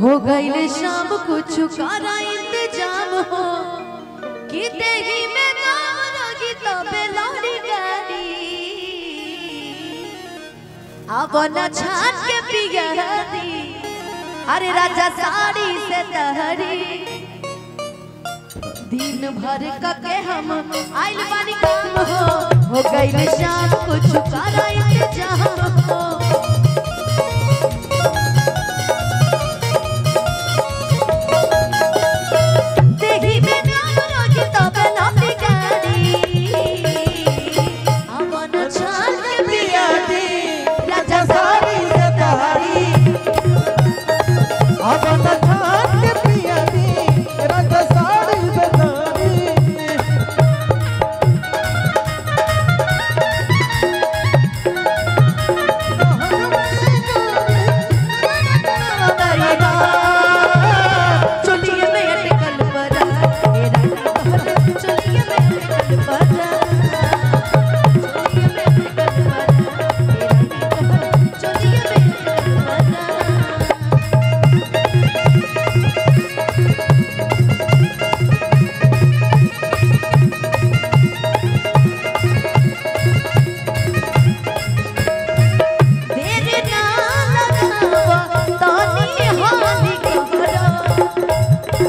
हो गए शाम को छुकारा इंतज़ाम हो। किते ही मैं गावरा गीता तो पे लाड़ी गाड़ी अब न छान के पिया हरी अरे राजा साड़ी से तहरी। दिन भर का के हम आइल बानी काम हो। हो गए शाम को छुकारा इंतज़ाम কথা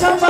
창방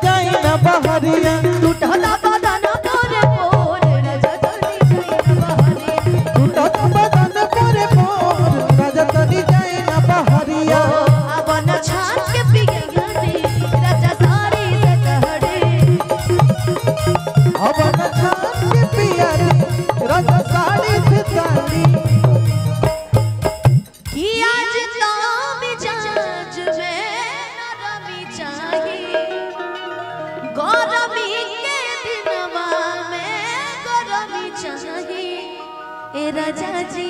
ए राजा जी,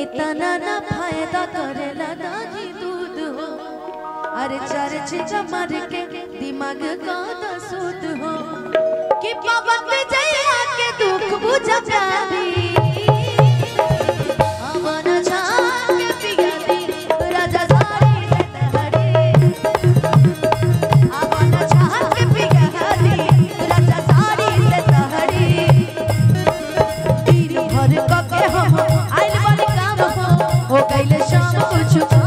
इतना ना फ़ायदा करेला दागी दूध हो। अरे चर्च जमर के दिमाग का सूद हो। कि पवन जया के दुख बुझ जावे शाम कुछ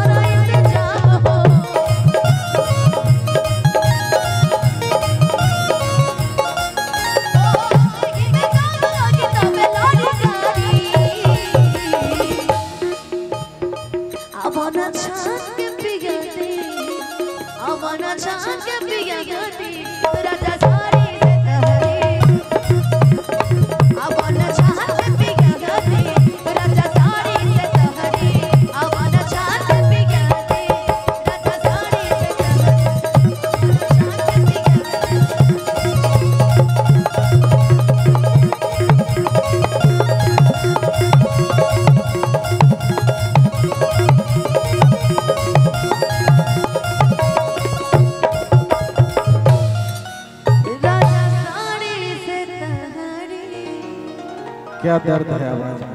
क्या दर्द है आवाज़?